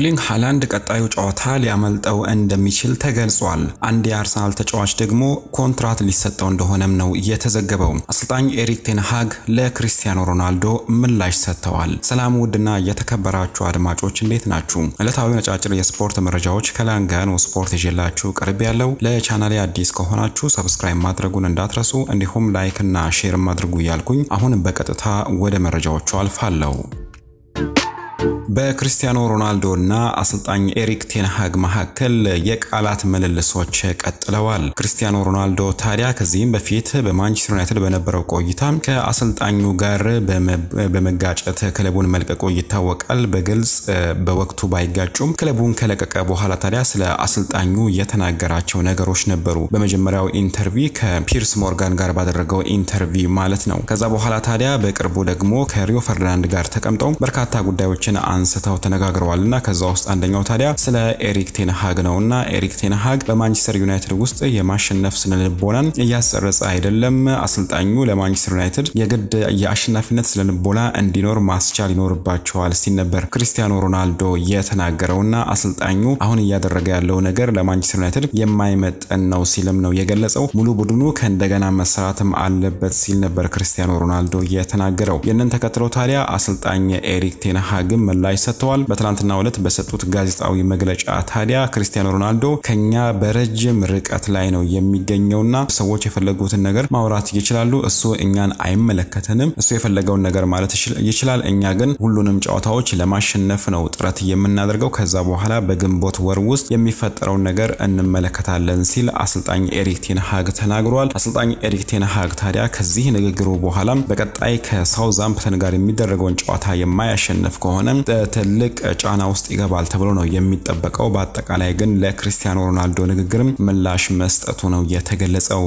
ኤርሊንግ ሃላንድ ቀጣዩ ጨዋታ ሊያመልጠው እንደሚችል ተገልጿል። አንድ የአርሰናል ተጫዋች ደግሞ ኮንትራት ሊሰጠው እንደሆነም ነው የተዘገበው። አሰልጣኝ ኤሪክ ቴንሃግ ለክሪስቲያኖ ሮናልዶ ምላሽ ሰጥተዋል። ሰላም ውድና የተከበራችሁ አድማጮች እንዴት ናችሁ? ዕለታዊ አጫጭር የስፖርት መረጃዎች ከላንጋኖ ስፖርት ይዤላችሁ ቀርቢያለው ለቻናሌ አዲስ ከሆናችሁ subscribe ማድረጉን እንዳትረሱ እንዲሁም like እና share ማድረጉ እያልኩኝ አሁን በቀጥታ ወደ መረጃዎቹ አልፋለሁ። በክርስቲያኖ ሮናልዶ እና አሰልጣኝ ኤሪክ ቴንሃግ መካከል የቃላት ምልልሶች ቀጥለዋል። ክርስቲያኖ ሮናልዶ ታዲያ ከዚህም በፊት በማንቸስተር ዩናይትድ በነበረው ቆይታ ከአሰልጣኙ ጋር በመጋጨት ክለቡን መልቀቁ ይታወቃል። በግልጽ በወቅቱ ባይጋጩም ክለቡን ከለቀቀ በኋላ ታዲያ ስለ አሰልጣኙ የተናገራቸው ነገሮች ነበሩ። በመጀመሪያው interview ከፒርስ ሞርጋን ጋር ባደረገው interview ማለት ነው። ከዛ በኋላ ታዲያ በቅርቡ ደግሞ ከሪዮ ፈርዲናንድ ጋር ተቀምጠው በርካታ ጉዳዮችን አንስተው ተነጋግረዋል እና ከዛ ውስጥ አንደኛው ታዲያ ስለ ኤሪክ ቴንሃግ ነው እና ኤሪክ ቴንሃግ በማንቸስተር ዩናይትድ ውስጥ የማሸነፍ ስነልቦናን እያሰረጸ አይደለም። አሰልጣኙ ለማንቸስተር ዩናይትድ የግድ የአሸናፊነት ስነልቦና እንዲኖር ማስቻል ይኖርባቸዋል ሲል ነበር ክሪስቲያኖ ሮናልዶ የተናገረው እና አሰልጣኙ አሁን እያደረገ ያለው ነገር ለማንቸስተር ዩናይትድ የማይመጥን ነው ሲልም ነው የገለጸው። ሙሉ ቡድኑ ከእንደገና መሰራትም አለበት ሲል ነበር ክሪስቲያኖ ሮናልዶ የተናገረው። ይህንን ተከትሎ ታዲያ አሰልጣኝ ኤሪክ ቴንሃግም ምላሽ ሰጥተዋል። በትናንትናው ዕለት በሰጡት ጋዜጣዊ መግለጫ ታዲያ ክሪስቲያኖ ሮናልዶ ከኛ በረጅም ርቀት ላይ ነው የሚገኘውና ሰዎች የፈለጉትን ነገር ማውራት ይችላሉ። እሱ እኛን አይመለከተንም። እሱ የፈለገውን ነገር ማለት ይችላል። እኛ ግን ሁሉንም ጨዋታዎች ለማሸነፍ ነው ጥረት የምናደርገው። ከዛ በኋላ በግንቦት ወር ውስጥ የሚፈጠረውን ነገር እንመለከታለን ሲል አሰልጣኝ ኤሪክ ቴንሃግ ተናግሯል። አሰልጣኝ ኤሪክ ቴንሃግ ታዲያ ከዚህ ንግግሩ በኋላም በቀጣይ ከሳውዛምፕተን ጋር የሚደረገውን ጨዋታ የማያሸንፍ ከሆነ ትልቅ ጫና ውስጥ ይገባል ተብሎ ነው የሚጠበቀው። በአጠቃላይ ግን ለክርስቲያኖ ሮናልዶ ንግግርም ምላሽ መስጠቱ ነው የተገለጸው።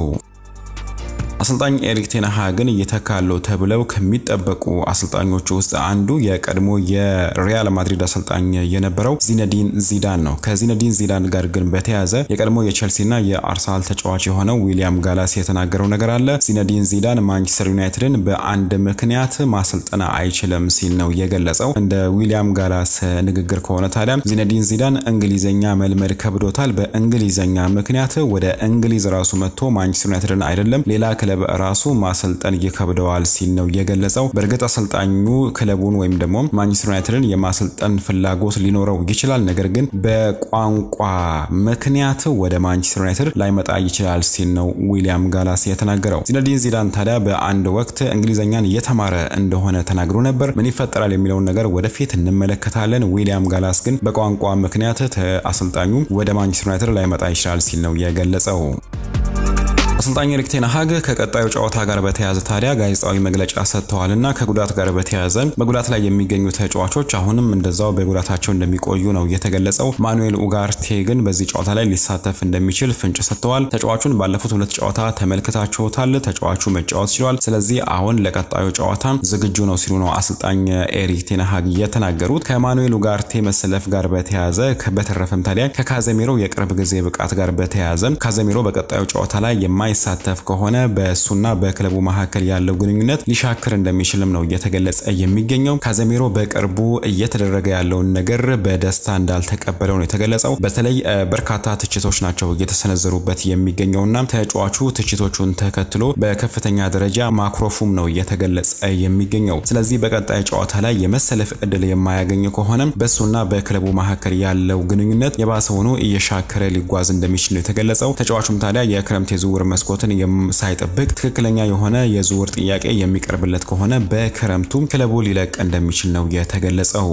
አሰልጣኝ ኤሪክ ቴንሃግን ይተካሉ ተብለው ከሚጠበቁ አሰልጣኞች ውስጥ አንዱ የቀድሞ የሪያል ማድሪድ አሰልጣኝ የነበረው ዚነዲን ዚዳን ነው። ከዚነዲን ዚዳን ጋር ግን በተያያዘ የቀድሞ የቼልሲና የአርሰናል ተጫዋች የሆነው ዊሊያም ጋላስ የተናገረው ነገር አለ። ዚነዲን ዚዳን ማንቸስተር ዩናይትድን በአንድ ምክንያት ማሰልጠን አይችልም ሲል ነው የገለጸው። እንደ ዊሊያም ጋላስ ንግግር ከሆነ ታዲያ ዚነዲን ዚዳን እንግሊዝኛ መልመድ ከብዶታል። በእንግሊዝኛ ምክንያት ወደ እንግሊዝ ራሱ መጥቶ ማንቸስተር ዩናይትድን አይደለም ሌላ ክለብ ራሱ ማሰልጠን ይከብደዋል ሲል ነው የገለጸው። በእርግጥ አሰልጣኙ ክለቡን ወይም ደግሞ ማንቸስተር ዩናይትድን የማሰልጠን ፍላጎት ሊኖረው ይችላል። ነገር ግን በቋንቋ ምክንያት ወደ ማንቸስተር ዩናይትድ ላይመጣ ይችላል ሲል ነው ዊሊያም ጋላስ የተናገረው። ዚነዲን ዚዳን ታዲያ በአንድ ወቅት እንግሊዝኛን እየተማረ እንደሆነ ተናግሮ ነበር። ምን ይፈጠራል የሚለውን ነገር ወደፊት እንመለከታለን። ዊሊያም ጋላስ ግን በቋንቋ ምክንያት አሰልጣኙ ወደ ማንቸስተር ዩናይትድ ላይመጣ ይችላል ሲል ነው የገለጸው። አሰልጣኝ ኤሪክ ቴንሃግ ከቀጣዩ ጨዋታ ጋር በተያያዘ ታዲያ ጋዜጣዊ መግለጫ ሰጥተዋል እና ከጉዳት ጋር በተያያዘ በጉዳት ላይ የሚገኙ ተጫዋቾች አሁንም እንደዛው በጉዳታቸው እንደሚቆዩ ነው የተገለጸው። ማኑኤል ኡጋርቴ ግን በዚህ ጨዋታ ላይ ሊሳተፍ እንደሚችል ፍንጭ ሰጥተዋል። ተጫዋቹን ባለፉት ሁለት ጨዋታ ተመልክታችሁታል። ተጫዋቹ መጫወት ችሏል። ስለዚህ አሁን ለቀጣዩ ጨዋታ ዝግጁ ነው ሲሉ ነው አሰልጣኝ ኤሪክ ቴንሃግ የተናገሩት። ከማኑኤል ኡጋርቴ መሰለፍ ጋር በተያያዘ በተረፈም ታዲያ ከካዘሜሮ የቅርብ ጊዜ ብቃት ጋር በተያያዘ ካዘሜሮ በቀጣዩ ጨዋታ ላይ የማይሳተፍ ከሆነ በእሱና በክለቡ መካከል ያለው ግንኙነት ሊሻክር እንደሚችልም ነው እየተገለጸ የሚገኘው። ካዘሜሮ በቅርቡ እየተደረገ ያለውን ነገር በደስታ እንዳልተቀበለው ነው የተገለጸው። በተለይ በርካታ ትችቶች ናቸው እየተሰነዘሩበት የሚገኘውና ተጫዋቹ ትችቶቹን ተከትሎ በከፍተኛ ደረጃ ማኩረፉም ነው እየተገለጸ የሚገኘው። ስለዚህ በቀጣይ ጨዋታ ላይ የመሰለፍ እድል የማያገኝ ከሆነ በእሱና በክለቡ መካከል ያለው ግንኙነት የባሰ ሆኖ እየሻከረ ሊጓዝ እንደሚችል ነው የተገለጸው። ተጫዋቹም ታዲያ የክረምት የዝውውር መስኮትን ሳይጠብቅ ትክክለኛ የሆነ የዝውውር ጥያቄ የሚቀርብለት ከሆነ በክረምቱ ክለቡ ሊለቅ እንደሚችል ነው የተገለጸው።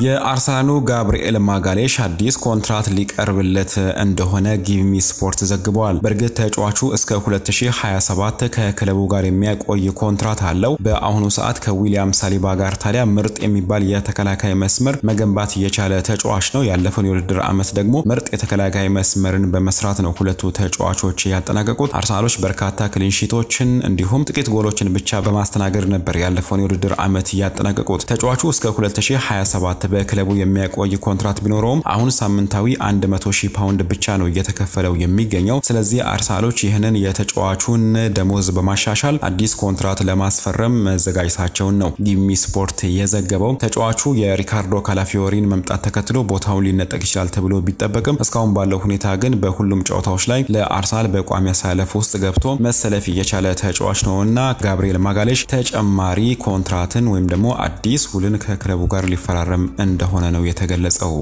የአርሰናሉ ጋብርኤል ማጋሌሽ አዲስ ኮንትራት ሊቀርብለት እንደሆነ ጊቭሚ ስፖርት ዘግበዋል። በእርግጥ ተጫዋቹ እስከ 2027 ከክለቡ ጋር የሚያቆይ ኮንትራት አለው። በአሁኑ ሰዓት ከዊሊያም ሳሊባ ጋር ታዲያ ምርጥ የሚባል የተከላካይ መስመር መገንባት የቻለ ተጫዋች ነው። ያለፈውን የውድድር ዓመት ደግሞ ምርጥ የተከላካይ መስመርን በመስራት ነው ሁለቱ ተጫዋቾች ያጠናቀቁት። አርሰናሎች በርካታ clean sheet ኦችን እንዲሁም ጥቂት ጎሎችን ብቻ በማስተናገድ ነበር ያለፈውን የውድድር ዓመት ያጠናቀቁት። ተጫዋቹ እስከ 2027 በክለቡ የሚያቆይ ኮንትራት ቢኖረውም አሁን ሳምንታዊ 100 ሺህ ፓውንድ ብቻ ነው እየተከፈለው የሚገኘው። ስለዚህ አርሰናሎች ይህንን የተጫዋቹን ደሞዝ በማሻሻል አዲስ ኮንትራት ለማስፈረም መዘጋጀታቸውን ነው ጊቭሚ ስፖርት የዘገበው። ተጫዋቹ የሪካርዶ ካላፊዮሪን መምጣት ተከትሎ ቦታውን ሊነጠቅ ይችላል ተብሎ ቢጠበቅም እስካሁን ባለው ሁኔታ ግን በሁሉም ጨዋታዎች ላይ ለአርሰናል በቋሚ አሰላለፍ ውስጥ ገብቶ መሰለፍ እየቻለ ተጫዋች ነው እና ጋብሪኤል ማጋሌሽ ተጨማሪ ኮንትራትን ወይም ደግሞ አዲስ ውልን ከክለቡ ጋር ሊፈራረም እንደሆነ ነው የተገለጸው።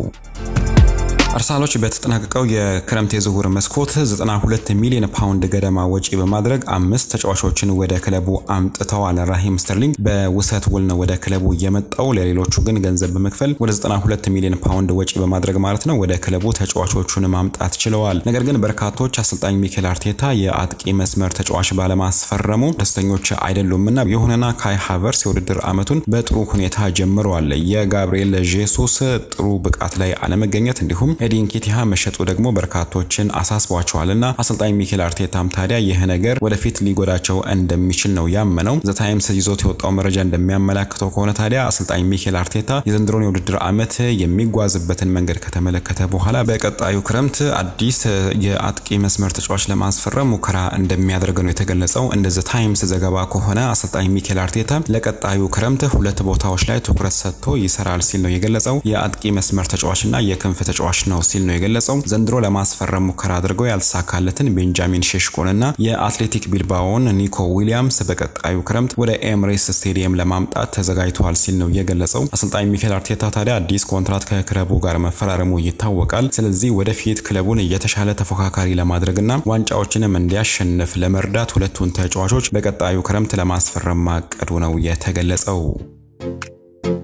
አርሰናሎች በተጠናቀቀው የክረምት የዝውውር መስኮት 92 ሚሊዮን ፓውንድ ገደማ ወጪ በማድረግ አምስት ተጫዋቾችን ወደ ክለቡ አምጥተዋል። ራሂም ስተርሊንግ በውሰት ውል ነው ወደ ክለቡ የመጣው። ለሌሎቹ ግን ገንዘብ በመክፈል ወደ 92 ሚሊዮን ፓውንድ ወጪ በማድረግ ማለት ነው ወደ ክለቡ ተጫዋቾቹን ማምጣት ችለዋል። ነገር ግን በርካቶች አሰልጣኝ ሚኬል አርቴታ የአጥቂ መስመር ተጫዋች ባለማስፈረሙ ደስተኞች አይደሉምና ይሁንና ካይ ሃቨርትዝ የውድድር ዓመቱን በጥሩ ሁኔታ ጀምረዋል። የጋብሪኤል ጄሱስ ጥሩ ብቃት ላይ አለመገኘት እንዲሁም ኤዲ ንኬቲያ መሸጡ ደግሞ በርካቶችን አሳስቧቸዋልና አሰልጣኝ ሚኬል አርቴታም ታዲያ ይህ ነገር ወደፊት ሊጎዳቸው እንደሚችል ነው ያመነው። ዘ ታይምስ ይዞት የወጣው መረጃ እንደሚያመላክተው ከሆነ ታዲያ አሰልጣኝ ሚኬል አርቴታ የዘንድሮን የውድድር ዓመት የሚጓዝበትን መንገድ ከተመለከተ በኋላ በቀጣዩ ክረምት አዲስ የአጥቂ መስመር ተጫዋች ለማስፈረም ሙከራ እንደሚያደርግ ነው የተገለጸው። እንደ ዘ ዘገባ ከሆነ አሰልጣኝ ሚኬል አርቴታ ለቀጣዩ ክረምት ሁለት ቦታዎች ላይ ትኩረት ሰጥቶ ይሰራል ሲል ነው የገለጸው። የአጥቂ መስመር ተጫዋችና የክንፍ ተጫዋች ነው ሲል ነው የገለጸው። ዘንድሮ ለማስፈረም ሙከራ አድርገው ያልተሳካለትን ቤንጃሚን ሼሽኮንና የአትሌቲክ ቢልባኦን ኒኮ ዊሊያምስ በቀጣዩ ክረምት ወደ ኤምሬትስ ስቴዲየም ለማምጣት ተዘጋጅተዋል ሲል ነው የገለጸው። አሰልጣኝ ሚኬል አርቴታ ታዲያ አዲስ ኮንትራት ከክለቡ ጋር መፈራረሙ ይታወቃል። ስለዚህ ወደፊት ክለቡን የተሻለ ተፎካካሪ ለማድረግና ዋንጫዎችንም እንዲያሸንፍ ለመርዳት ሁለቱን ተጫዋቾች በቀጣዩ ክረምት ለማስፈረም ማቀዱ ነው የተገለጸው።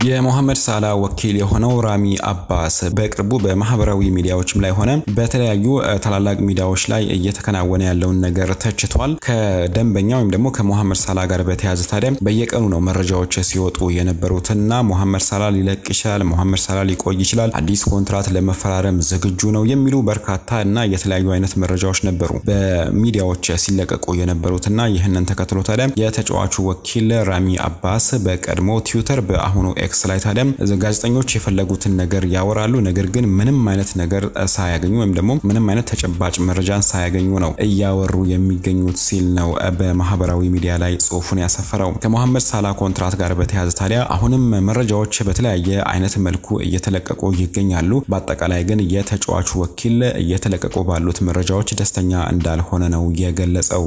የሞሐመድ ሳላ ወኪል የሆነው ራሚ አባስ በቅርቡ በማህበራዊ ሚዲያዎችም ላይ ሆነ በተለያዩ ታላላቅ ሚዲያዎች ላይ እየተከናወነ ያለውን ነገር ተችቷል። ከደንበኛ ወይም ደግሞ ከሞሐመድ ሳላ ጋር በተያያዘ ታዲያ በየቀኑ ነው መረጃዎች ሲወጡ የነበሩትና ሞሐመድ ሳላ ሊለቅ ይችላል፣ ሞሐመድ ሳላ ሊቆይ ይችላል፣ አዲስ ኮንትራት ለመፈራረም ዝግጁ ነው የሚሉ በርካታ እና የተለያዩ አይነት መረጃዎች ነበሩ በሚዲያዎች ሲለቀቁ የነበሩትና ይህንን ተከትሎ ታዲያ የተጫዋቹ ወኪል ራሚ አባስ በቀድሞ ትዊተር በአሁኑ ኤክስ ላይ ታዲያም ጋዜጠኞች የፈለጉትን ነገር ያወራሉ፣ ነገር ግን ምንም አይነት ነገር ሳያገኙ ወይም ደግሞ ምንም አይነት ተጨባጭ መረጃን ሳያገኙ ነው እያወሩ የሚገኙት ሲል ነው በማህበራዊ ሚዲያ ላይ ጽሁፉን ያሰፈረው። ከሞሐመድ ሳላ ኮንትራት ጋር በተያያዘ ታዲያ አሁንም መረጃዎች በተለያየ አይነት መልኩ እየተለቀቁ ይገኛሉ። በአጠቃላይ ግን የተጫዋቹ ወኪል እየተለቀቁ ባሉት መረጃዎች ደስተኛ እንዳልሆነ ነው የገለጸው።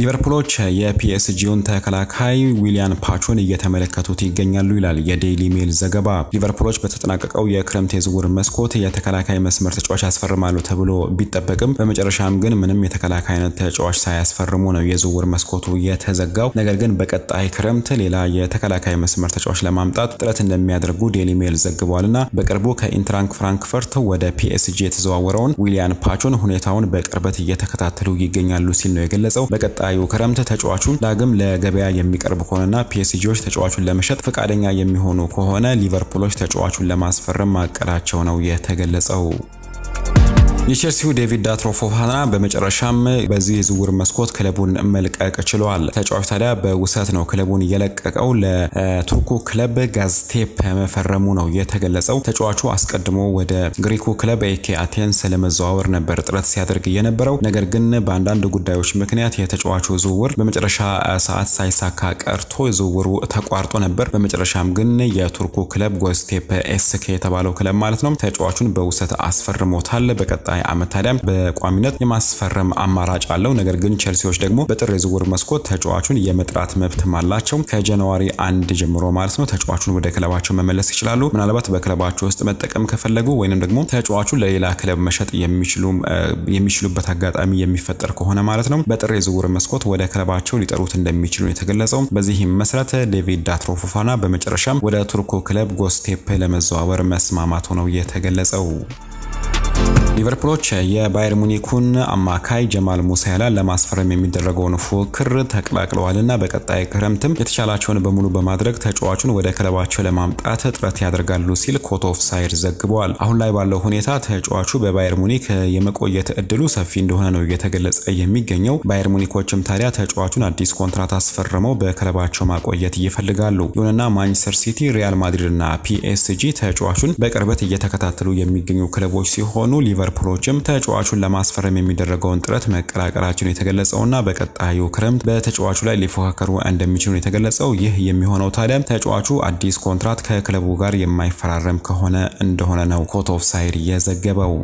ሊቨርፑሎች የፒኤስጂውን ተከላካይ ዊሊያን ፓቾን እየተመለከቱት ይገኛሉ ይላል የዴይሊ ሜል ዘገባ። ሊቨርፑሎች በተጠናቀቀው የክረምት የዝውውር መስኮት የተከላካይ መስመር ተጫዋች ያስፈርማሉ ተብሎ ቢጠበቅም በመጨረሻም ግን ምንም የተከላካይ አይነት ተጫዋች ሳያስፈርሙ ነው የዝውውር መስኮቱ የተዘጋው። ነገር ግን በቀጣይ ክረምት ሌላ የተከላካይ መስመር ተጫዋች ለማምጣት ጥረት እንደሚያደርጉ ዴይሊ ሜል ዘግቧልና በቅርቡ ከኢንትራክት ፍራንክፈርት ወደ ፒኤስጂ የተዘዋወረውን ዊሊያን ፓቾን ሁኔታውን በቅርበት እየተከታተሉ ይገኛሉ ሲል ነው የገለጸው። በቀጣዩ ክረምት ተጫዋቹን ዳግም ለገበያ የሚቀርብ ከሆነና ፒኤስጂዎች ተጫዋቹን ለመሸጥ ፈቃደኛ የሚሆኑ ከሆነ ሊቨርፑሎች ተጫዋቹን ለማስፈረም ማቀዳቸው ነው የተገለጸው። የቼልሲው ዴቪድ ዳትሮ ፎፋና በመጨረሻም በዚህ የዝውውር መስኮት ክለቡን መልቀቅ ችሏል። ተጫዋች ታዲያ በውሰት ነው ክለቡን የለቀቀው። ለቱርኩ ክለብ ጎዝቴፕ መፈረሙ ነው የተገለጸው። ተጫዋቹ አስቀድሞ ወደ ግሪኩ ክለብ ኤኢኬ አቴንስ ለመዘዋወር ነበር ጥረት ሲያደርግ የነበረው። ነገር ግን በአንዳንድ ጉዳዮች ምክንያት የተጫዋቹ ዝውውር በመጨረሻ ሰዓት ሳይሳካ ቀርቶ ዝውውሩ ተቋርጦ ነበር። በመጨረሻም ግን የቱርኩ ክለብ ጎዝቴፕ ኤስኬ የተባለው ክለብ ማለት ነው ተጫዋቹን በውሰት አስፈርሞታል። በቀጣይ ዓመት ታዲያ በቋሚነት የማስፈረም አማራጭ አለው። ነገር ግን ቼልሲዎች ደግሞ በጥር የዝውውር መስኮት ተጫዋቹን የመጥራት መብትም አላቸው። ከ January አንድ ጀምሮ ማለት ነው ተጫዋቹን ወደ ክለባቸው መመለስ ይችላሉ። ምናልባት በክለባቸው ውስጥ መጠቀም ከፈለጉ ወይንም ደግሞ ተጫዋቹን ለሌላ ክለብ መሸጥ የሚችሉበት አጋጣሚ የሚፈጠር ከሆነ ማለት ነው በጥር የዝውውር መስኮት ወደ ክለባቸው ሊጠሩት እንደሚችሉ የተገለጸው። በዚህም መሰረት ዴቪድ ዳትሮ ፎፋና በመጨረሻም ወደ ቱርኩ ክለብ ጎዝቴፕ ለመዘዋወር መስማማቱ ነው የተገለጸው። ሊቨርፑሎች የባየር ሙኒኩን አማካይ ጀማል ሙሲያላን ለማስፈረም የሚደረገውን ፉክክር ተቀላቅለዋልና በቀጣይ ክረምትም የተቻላቸውን በሙሉ በማድረግ ተጫዋቹን ወደ ክለባቸው ለማምጣት ጥረት ያደርጋሉ ሲል ኮት ኦፍሳይድ ዘግበዋል። አሁን ላይ ባለው ሁኔታ ተጫዋቹ በባየር ሙኒክ የመቆየት እድሉ ሰፊ እንደሆነ ነው እየተገለጸ የሚገኘው። ባየር ሙኒኮችም ታዲያ ተጫዋቹን አዲስ ኮንትራት አስፈርመው በክለባቸው ማቆየት ይፈልጋሉ። ይሁንና ማንቸስተር ሲቲ፣ ሪያል ማድሪድ እና ፒኤስጂ ተጫዋቹን በቅርበት እየተከታተሉ የሚገኙ ክለቦች ሲሆኑ ሊቨርፑሎችም ተጫዋቹን ለማስፈረም የሚደረገውን ጥረት መቀላቀላቸውን የተገለጸውና በቀጣዩ ክረምት በተጫዋቹ ላይ ሊፎካከሩ እንደሚችሉ የተገለጸው። ይህ የሚሆነው ታዲያ ተጫዋቹ አዲስ ኮንትራት ከክለቡ ጋር የማይፈራረም ከሆነ እንደሆነ ነው ኮት ኦፍሳይድ የዘገበው።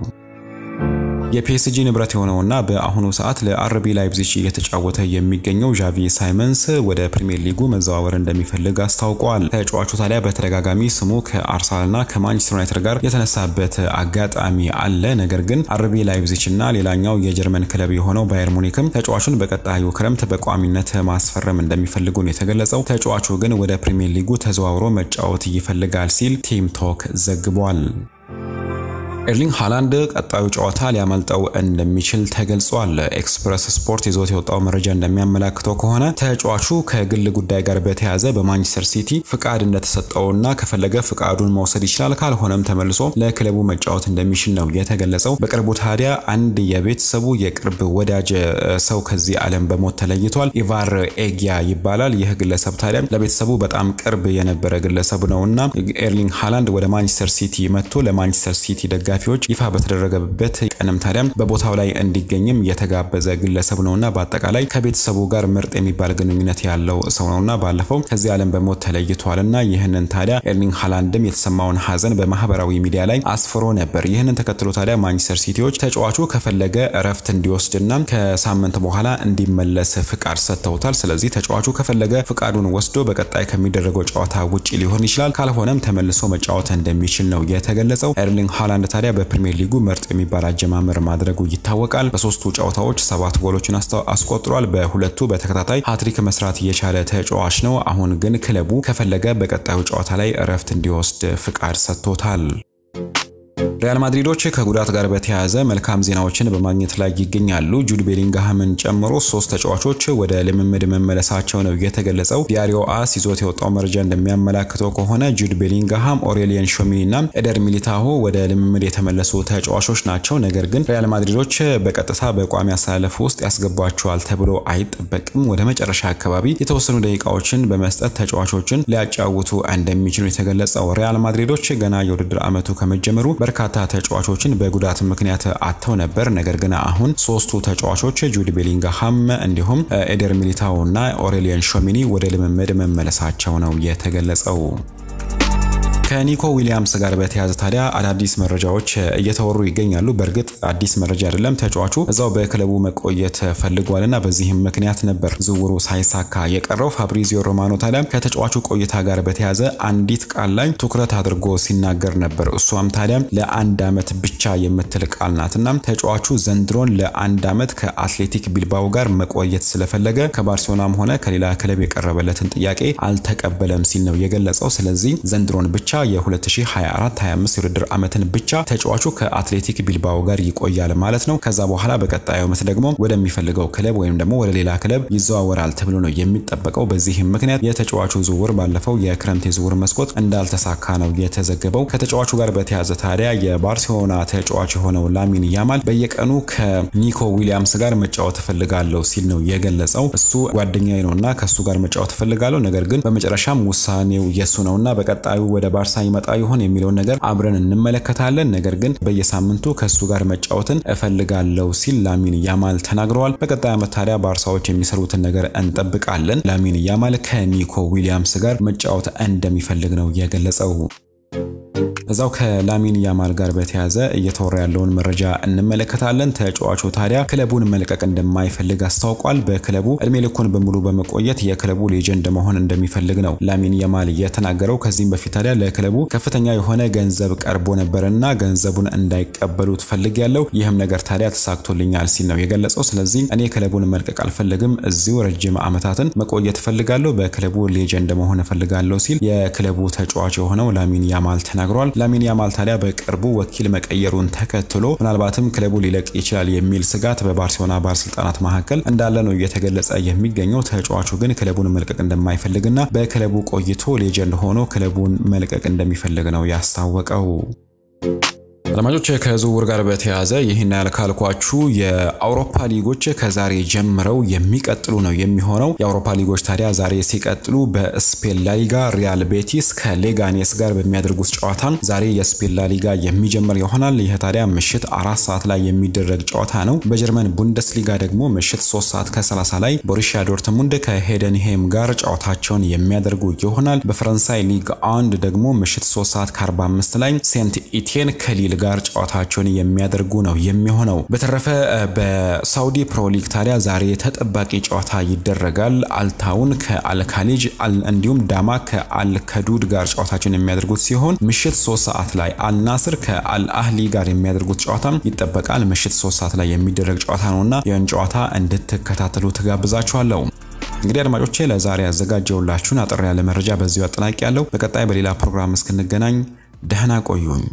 የፒኤስጂ ንብረት የሆነውና በአሁኑ ሰዓት ለአርቢ ላይፕዚግ እየተጫወተ የሚገኘው ዣቪ ሳይመንስ ወደ ፕሪሚየር ሊጉ መዘዋወር እንደሚፈልግ አስታውቀዋል። ተጫዋቹ ታዲያ በተደጋጋሚ ስሙ ከአርሰናልና ከማንቸስተር ዩናይትድ ጋር የተነሳበት አጋጣሚ አለ። ነገር ግን አርቢ ላይፕዚግ እና ሌላኛው የጀርመን ክለብ የሆነው ባየር ሙኒክም ተጫዋቹን በቀጣዩ ክረምት በቋሚነት ማስፈረም እንደሚፈልጉ ነው የተገለጸው። ተጫዋቹ ግን ወደ ፕሪሚየር ሊጉ ተዘዋውሮ መጫወት ይፈልጋል ሲል ቲም ቶክ ዘግቧል። ኤርሊንግ ሃላንድ ቀጣዩ ጨዋታ ሊያመልጠው እንደሚችል ተገልጿል። ኤክስፕረስ ስፖርት ይዞት የወጣው መረጃ እንደሚያመላክተው ከሆነ ተጫዋቹ ከግል ጉዳይ ጋር በተያያዘ በማንቸስተር ሲቲ ፍቃድ እንደተሰጠውና ከፈለገ ፍቃዱን መውሰድ ይችላል፣ ካልሆነም ተመልሶ ለክለቡ መጫወት እንደሚችል ነው የተገለጸው። በቅርቡ ታዲያ አንድ የቤተሰቡ የቅርብ ወዳጅ ሰው ከዚህ ዓለም በሞት ተለይቷል። ኢቫር ኤጊያ ይባላል። ይህ ግለሰብ ታዲያ ለቤተሰቡ በጣም ቅርብ የነበረ ግለሰብ ነውና ኤርሊንግ ሃላንድ ወደ ማንቸስተር ሲቲ መጥቶ ለማንቸስተር ሲቲ ደጋ ደጋፊዎች ይፋ በተደረገበት ቀንም ታዲያም በቦታው ላይ እንዲገኝም የተጋበዘ ግለሰብ ነውና በአጠቃላይ ከቤተሰቡ ጋር ምርጥ የሚባል ግንኙነት ያለው ሰው ነውና ባለፈው ከዚህ ዓለም በሞት ተለይቷልና ይህንን ታዲያ ኤርሊንግ ሃላንድም የተሰማውን ሐዘን በማህበራዊ ሚዲያ ላይ አስፍሮ ነበር። ይህንን ተከትሎ ታዲያ ማንቸስተር ሲቲዎች ተጫዋቹ ከፈለገ እረፍት እንዲወስድና ከሳምንት በኋላ እንዲመለስ ፍቃድ ሰጥተውታል። ስለዚህ ተጫዋቹ ከፈለገ ፍቃዱን ወስዶ በቀጣይ ከሚደረገው ጨዋታ ውጪ ሊሆን ይችላል፣ ካልሆነም ተመልሶ መጫወት እንደሚችል ነው የተገለጸው። ኤርሊንግ ሃላንድ ታዲያ በፕሪሚየር ሊጉ ምርጥ የሚባል አጀማመር ማድረጉ ይታወቃል። በሶስቱ ጨዋታዎች ሰባት ጎሎችን አስቆጥሯል። በሁለቱ በተከታታይ ሃትሪክ መስራት የቻለ ተጫዋች ነው። አሁን ግን ክለቡ ከፈለገ በቀጣዩ ጨዋታ ላይ እረፍት እንዲወስድ ፍቃድ ሰጥቶታል። ሪያል ማድሪዶች ከጉዳት ጋር በተያያዘ መልካም ዜናዎችን በማግኘት ላይ ይገኛሉ። ጁድ ቤሊንግሃምን ጨምሮ ሶስት ተጫዋቾች ወደ ልምምድ መመለሳቸው ነው የተገለጸው። ዲያሪዮ አስ ይዞት የወጣው መረጃ እንደሚያመላክተው ከሆነ ጁድ ቤሊንግሃም፣ ኦሬሊየን ሾሚኒ እና ኤደር ሚሊታሆ ወደ ልምምድ የተመለሱ ተጫዋቾች ናቸው። ነገር ግን ሪያል ማድሪዶች በቀጥታ በቋሚ አሰላለፍ ውስጥ ያስገቧቸዋል ተብሎ አይጠበቅም። ወደ መጨረሻ አካባቢ የተወሰኑ ደቂቃዎችን በመስጠት ተጫዋቾችን ሊያጫውቱ እንደሚችሉ የተገለጸው ሪያል ማድሪዶች ገና የውድድር ዓመቱ ከመጀመሩ በርካታ ተጫዋቾችን በጉዳት ምክንያት አጥተው ነበር። ነገር ግን አሁን ሶስቱ ተጫዋቾች ጁድ ቤሊንግሃም እንዲሁም ኤደር ሚሊታው እና ኦሬሊየን ሾሚኒ ወደ ልምምድ መመለሳቸው ነው የተገለጸው። ከኒኮ ዊሊያምስ ጋር በተያያዘ ታዲያ አዳዲስ መረጃዎች እየተወሩ ይገኛሉ። በእርግጥ አዲስ መረጃ አይደለም። ተጫዋቹ እዛው በክለቡ መቆየት ፈልጓልና በዚህም ምክንያት ነበር ዝውውሩ ሳይሳካ የቀረው። ፋብሪዚዮ ሮማኖ ታዲያ ከተጫዋቹ ቆይታ ጋር በተያያዘ አንዲት ቃል ላይ ትኩረት አድርጎ ሲናገር ነበር። እሷም ታዲያ ለአንድ ዓመት ብቻ የምትል ቃል ናትና ተጫዋቹ ዘንድሮን ለአንድ ዓመት ከአትሌቲክ ቢልባው ጋር መቆየት ስለፈለገ ከባርሴሎናም ሆነ ከሌላ ክለብ የቀረበለትን ጥያቄ አልተቀበለም ሲል ነው የገለጸው። ስለዚህ ዘንድሮን ብቻ የ2024-25 የውድድር ዓመትን ብቻ ተጫዋቹ ከአትሌቲክ ቢልባኦ ጋር ይቆያል ማለት ነው። ከዛ በኋላ በቀጣዩ ዓመት ደግሞ ወደሚፈልገው ክለብ ወይም ደግሞ ወደ ሌላ ክለብ ይዘዋወራል ተብሎ ነው የሚጠበቀው። በዚህም ምክንያት የተጫዋቹ ዝውውር ባለፈው የክረምት የዝውውር መስኮት እንዳልተሳካ ነው የተዘገበው። ከተጫዋቹ ጋር በተያያዘ ታዲያ የባርሴሎና ተጫዋች የሆነው ላሚን ያማል በየቀኑ ከኒኮ ዊሊያምስ ጋር መጫወት እፈልጋለሁ ሲል ነው የገለጸው። እሱ ጓደኛዬ ነውና ከእሱ ጋር መጫወት እፈልጋለሁ፣ ነገር ግን በመጨረሻም ውሳኔው የሱ ነውና በቀጣዩ ወደ ባርሳ ይመጣ ይሆን የሚለውን ነገር አብረን እንመለከታለን። ነገር ግን በየሳምንቱ ከእሱ ጋር መጫወትን እፈልጋለሁ ሲል ላሚን ያማል ተናግረዋል። በቀጣይ ዓመት ታዲያ ባርሳዎች የሚሰሩትን ነገር እንጠብቃለን። ላሚን ያማል ከኒኮ ዊሊያምስ ጋር መጫወት እንደሚፈልግ ነው የገለጸው። እዛው ከላሚን ያማል ጋር በተያያዘ እየተወራ ያለውን መረጃ እንመለከታለን። ተጫዋቹ ታዲያ ክለቡን መልቀቅ እንደማይፈልግ አስታውቋል። በክለቡ እድሜ ልኩን በሙሉ በመቆየት የክለቡ legend መሆን እንደሚፈልግ ነው ላሚን ያማል የተናገረው። ከዚህም በፊት ታዲያ ለክለቡ ከፍተኛ የሆነ ገንዘብ ቀርቦ ነበርና ገንዘቡን እንዳይቀበሉት ፈልጌ ያለው ይህም ነገር ታዲያ ተሳክቶልኛል ሲል ነው የገለጸው። ስለዚህ እኔ ክለቡን መልቀቅ አልፈልግም፣ እዚሁ ረጅም ዓመታትን መቆየት እፈልጋለሁ፣ በክለቡ legend መሆን እፈልጋለሁ ሲል የክለቡ ተጫዋች የሆነው ላሚን ያማል ያማል ተናግሯል። ላሚን ያማል ታዲያ በቅርቡ ወኪል መቀየሩን ተከትሎ ምናልባትም ክለቡ ሊለቅ ይችላል የሚል ስጋት በባርሴሎና ባለስልጣናት መካከል እንዳለ ነው እየተገለጸ የሚገኘው። ተጫዋቹ ግን ክለቡን መልቀቅ እንደማይፈልግና በክለቡ ቆይቶ legend ሆኖ ክለቡን መልቀቅ እንደሚፈልግ ነው ያስታወቀው። አድማጮች ከዝውውር ጋር በተያያዘ ይህን ያህል የአውሮፓ ሊጎች ከዛሬ ጀምረው የሚቀጥሉ ነው የሚሆነው። የአውሮፓ ሊጎች ታዲያ ዛሬ ሲቀጥሉ በስፔን ላሊጋ ሪያል ቤቲስ ከሌጋኔስ ጋር በሚያደርጉት ጨዋታ ዛሬ የስፔን ላሊጋ የሚጀምር ይሆናል። ይህ ታዲያ ምሽት አራት ሰዓት ላይ የሚደረግ ጨዋታ ነው። በጀርመን ቡንደስሊጋ ደግሞ ምሽት 3 ሰዓት ከ30 ላይ ቦሩሲያ ዶርትሙንድ ከሄደንሄም ጋር ጨዋታቸውን የሚያደርጉ ይሆናል። በፈረንሳይ ሊግ አንድ ደግሞ ምሽት 3 ሰዓት ከ45 ላይ ሴንት ኢቴን ከሊል ጋር ጨዋታቸውን የሚያደርጉ ነው የሚሆነው። በተረፈ በሳውዲ ፕሮ ታዲያ ዛሬ ተጠባቂ ጨዋታ ይደረጋል። አልታውን ከአልካሊጅ እንዲሁም ዳማ ከአልከዱድ ጋር ጨዋታቸውን የሚያደርጉት ሲሆን ምሽት 3 ሰዓት ላይ አልናስር ከአልአህሊ ጋር የሚያደርጉት ጨዋታ ይጠበቃል። ምሽት 3 ሰዓት ላይ የሚደረግ ጨዋታ ነውና ይህን ጨዋታ እንድትከታተሉ ትጋብዛችኋለሁ። እንግዲህ አድማጮቼ ለዛሬ ያዘጋጀውላችሁን አጠር ያለ መረጃ በዚሁ አጠናቂ ያለው። በቀጣይ በሌላ ፕሮግራም እስክንገናኝ ደህና ቆዩኝ።